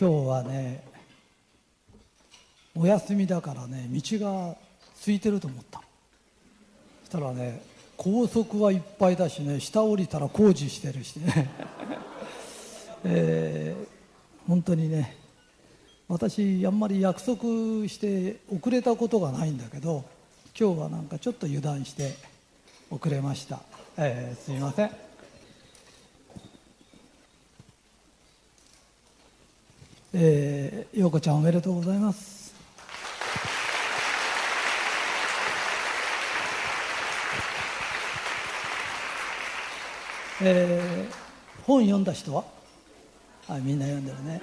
今日はねお休みだからね道が空いてると思った。そしたらね高速はいっぱいだしね下降りたら工事してるしね、えー、本当にね私あんまり約束して遅れたことがないんだけど今日はなんかちょっと油断して遅れました、えー、すみません。えー、陽子ちゃんおめでとうございます。えー、本読んだ人は？あみんな読んでるね、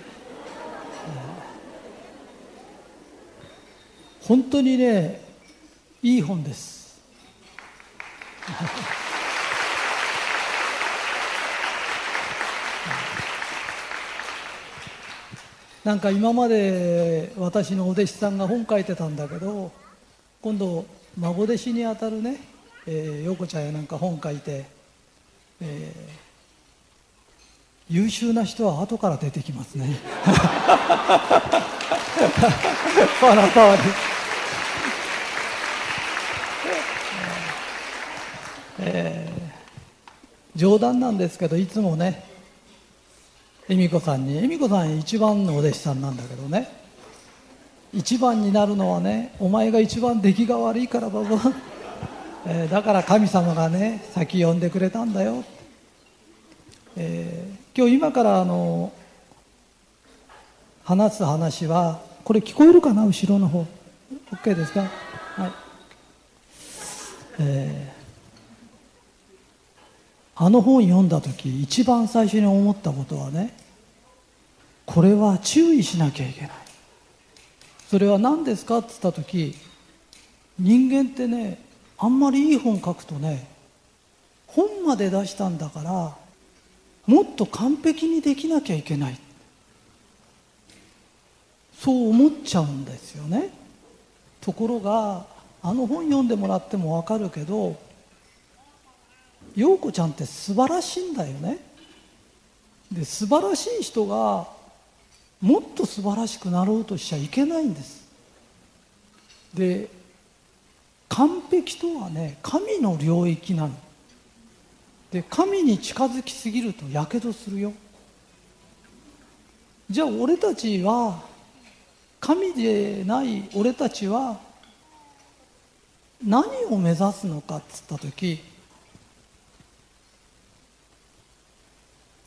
えー、本当にねいい本です。なんか今まで私のお弟子さんが本書いてたんだけど今度孫弟子にあたるね、えー、陽子ちゃんやなんか本書いて、えー、優秀な人は後から出てきますね。その通りえー、冗談なんですけどいつもね恵美子さんに。恵美子さん一番のお弟子さんなんだけどね。一番になるのはねお前が一番出来が悪いからだぞ、えー、だから神様がね先呼んでくれたんだよ、えー、今日今からあの話す話はこれ聞こえるかな後ろの方。OK ですか？はい。えーあの本読んだ時一番最初に思ったことはねこれは注意しなきゃいけない。それは何ですかって言った時人間ってねあんまりいい本書くとね本まで出したんだからもっと完璧にできなきゃいけない。そう思っちゃうんですよね。ところがあの本読んでもらっても分かるけど陽子ちゃんって素晴らしいんだよね。で素晴らしい人がもっと素晴らしくなろうとしちゃいけないんです。で完璧とはね神の領域なの。で神に近づきすぎるとやけどするよ。じゃあ俺たちは神でない俺たちは何を目指すのかっつった時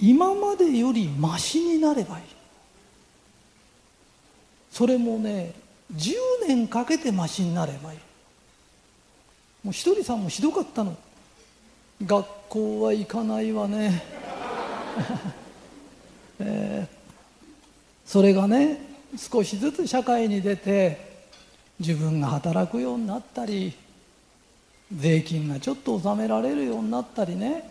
今までよりましになればいい。それもね10年かけてましになればいい。もうひとりさんもひどかったの。学校は行かないわね、えー、それがね少しずつ社会に出て自分が働くようになったり税金がちょっと納められるようになったりね。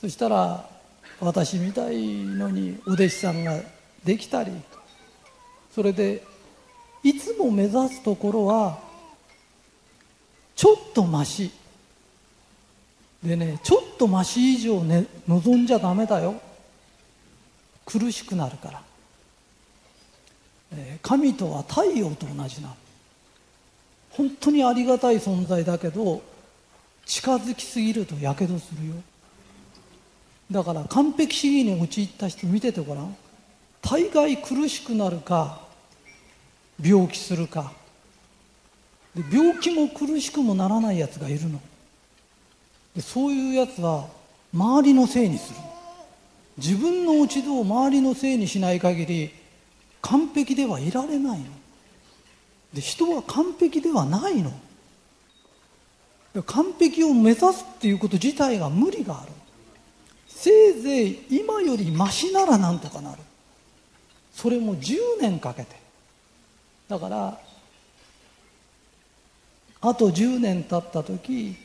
そしたら私みたいのにお弟子さんができたりそれでいつも目指すところはちょっとましでねちょっとまし以上、ね、望んじゃダメだよ。苦しくなるから、えー、神とは太陽と同じな本当にありがたい存在だけど近づきすぎるとやけどするよ。だから完璧主義に陥った人見ててごらん。大概苦しくなるか病気するか。で病気も苦しくもならないやつがいるの。でそういうやつは周りのせいにする。自分の落ち度を周りのせいにしない限り完璧ではいられないの。で人は完璧ではないの。完璧を目指すっていうこと自体が無理がある。ぜい今よりましならなんとかなる。それも10年かけて。だからあと10年経った時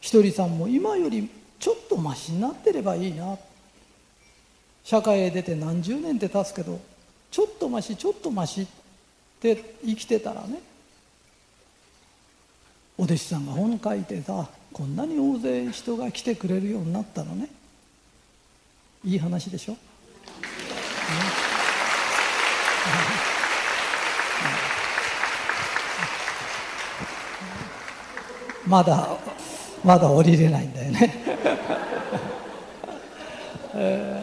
ひとりさんも今よりちょっとましになってればいいな。社会へ出て何十年って経つけどちょっとましちょっとましって生きてたらねお弟子さんが本書いてさこんなに大勢人が来てくれるようになったのね。いい話でしょ、ね。まだまだ降りれないんだよね、えー